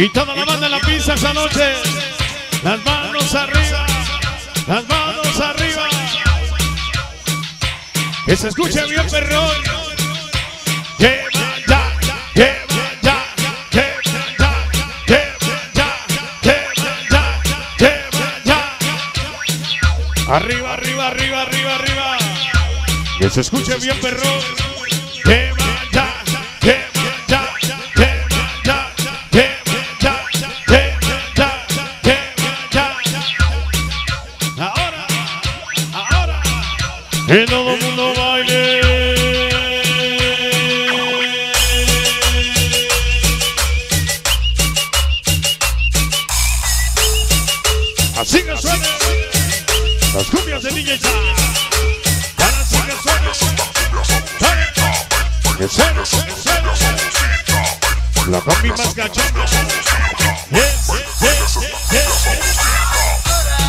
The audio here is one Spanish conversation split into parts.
Y toda la banda en la pista esta noche. Las manos arriba. Las manos arriba. Que se escuche bien, perrón. Lleva ya, lleva ya, lleva ya, lleva ya, lleva ya, lleva ya. Arriba, arriba, arriba, arriba, arriba. Que se escuche bien, perrón. Así que suena. Las cumbias de DJ Sa. Para así que suena. Que suena. La combi más cachonda.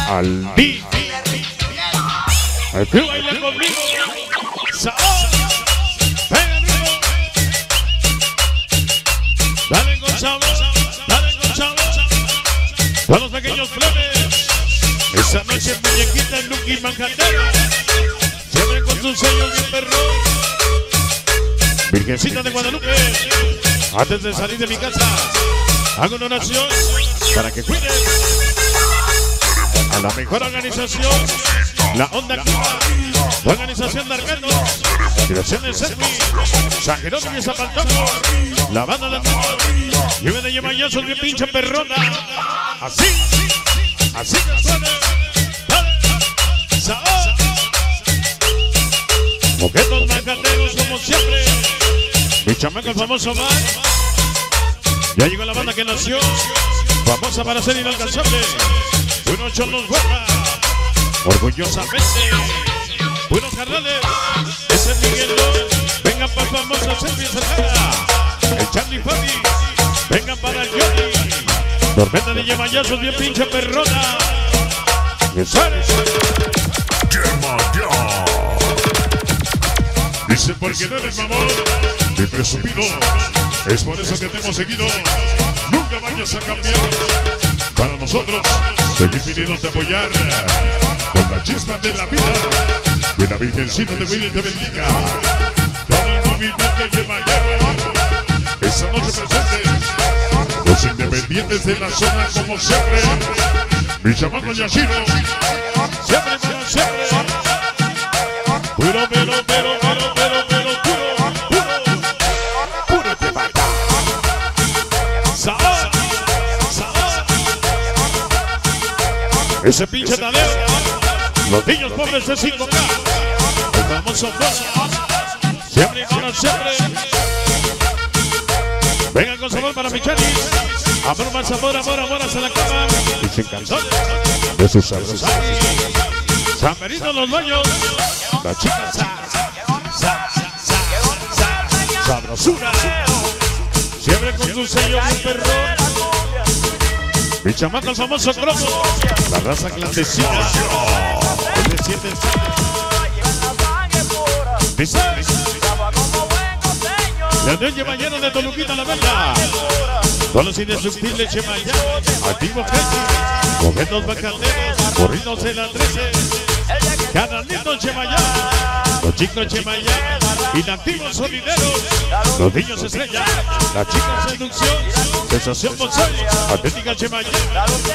Al beat. Al baila conmigo. Amigo. Dale con sabor. Dale con sabor. Pequeños plebes. Esa noche muñequita Lucky Manhattan. Siempre con su sello bien perro. Virgencita de Guadalupe. Antes de salir de mi casa, hago una oración para que cuiden a la mejor organización, la Onda Cuba, la organización de Arcanos, dirección de Servi, San Jerónimo y Zapaltoco, la banda de lleve de Yemayazos que pinche perrona, así, así que sabor, Moquetos macateros como siempre, mi chamaco el famoso Mar, ya llegó la banda que nació, famosa para ser inalcanzable. Unos cholos guapa, orgullosamente. Unos carnales, ese Miguel vengan para famosa Servi Cerrada. El Charlie Fabi, vengan para el Johnny. Tormenta de yemayazos bien pinche perrona. Sale. Dice porque no eres mamón ni presumido. Es por eso que te hemos seguido. Nunca vayas a cambiar. Para nosotros, seguir viniendo a apoyar con la chispa de la vida. Que la Virgencita de Willy te bendiga. Todo el movimiento lleva. Esa noche presente. Los independientes de la zona, como siempre. Mi chamaco Yashiro. Siempre, pero siempre. Puro, pero, pero, pero, pero, pero, puro, puro. Puro te mata. Sabor, sabor. Ese pinche taleo. Los niños pobres de 5K. El famoso. Siempre para siempre. Vengan con sabor para mi chanis. Amor, más amor, amor, amor hasta la cama. Y sin canción. De sus. San Benito los dueños. La chica sa, sa, sa, sa, sabrosura. Siempre con su sello un perro. Mi chamaco el famoso. La raza clandestina. El de siete Dice, mañana de Toluquita la Vela. Con los indestructibles Chemaya. Activo Casi. Mojetos bacaneros. Corridos en la 13. Canalitos Chemaya. Los chicos Chemaya. Inactivos sonideros. Los niños estrella. La chica seducción. Sensación Bonsai. Atlética Chemaya.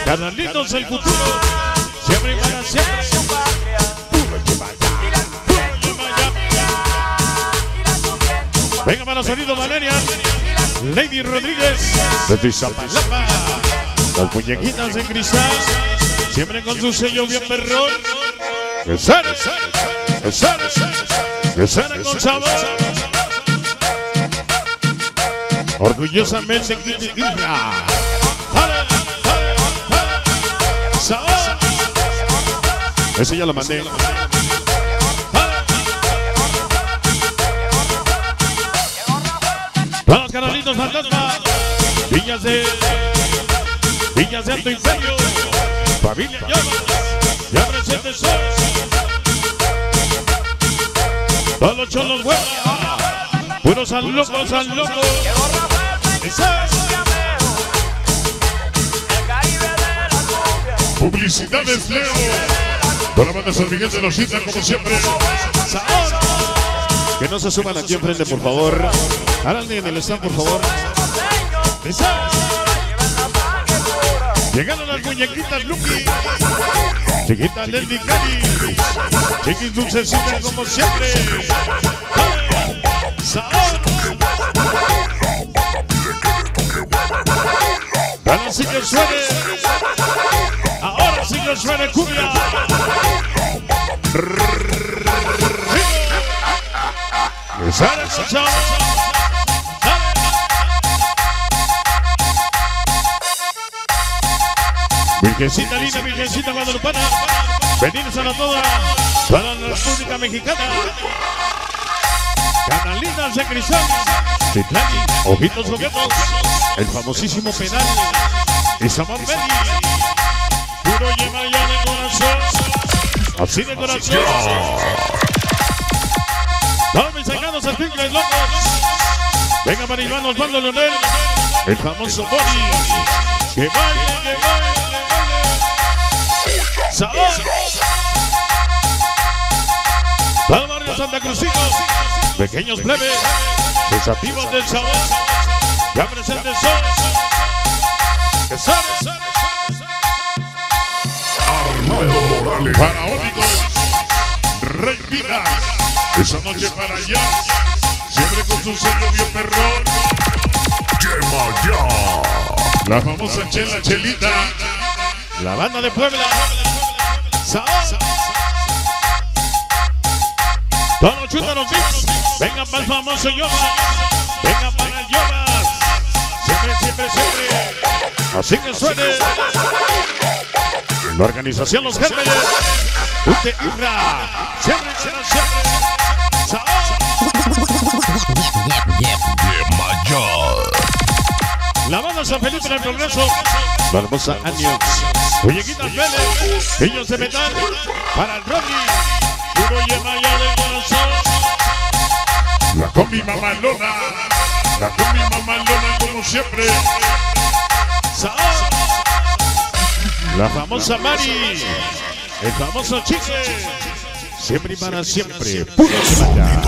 Canalitos el futuro. Siempre y para siempre. Sonido Valeria. Lady Rodríguez. Desde Iztapalapa. Las muñequitas en cristal. Siempre con su sello bien perrón. Que sale, que sale, que sale con sabor. Orgullosamente. Sabor. Ese ya lo mandé. Alto Santana, Viña C, Viña Santo Imperio, Familia Llamas, ya presentes solos. Todos los cholos huevos, puros al loco, al loco. Publicidades Leo, para la banda San Miguel de los Islas, como siempre. Que no se suban aquí enfrente, por favor. Háganle en el stand, por favor. Llegaron las muñequitas Lucky. Chiquita Lenny Cali. Chiquis dulcecitas como siempre. ¡Sabor! Ahora sí que suene. Ahora sí que suene. Virgencita linda, Virgencita Guadalupana. Venimos a la toda para la República Mexicana. Canalinas de cristal. Titlani, ojitos. El famosísimo penal. Isamar Meli. Puro lleva ya de corazón. Así de corazón. Todos mis sacados artículos locos. Venga para Iván Osvaldo Leonel. El famoso Body. Que baile, pequeños plebes, sensativos del sabor, ya presentes son. ¡Que sabe! Armando Morales. Faraónicos, Rey Vida, esa noche para allá, siempre con su sello bien perrón, Quema ya. la famosa Chela Chelita, la banda de Puebla, ¡Sabor! Todos los vengan para el famoso yoga, vengan para el yoga, siempre, siempre, siempre, así que suene. La organización Los Gérmenes, Ute Ibra, siempre, siempre, siempre, ¡Sabor! La banda San Felipe del Progreso, la hermosa Años, Muñequitas Vélez, Niños de Metal, para el Rocky, Puro Yemaya la combi mamalona, la combi mamalona como siempre, la famosa Mari, el famoso Chique, siempre y para siempre, puro. Sonido.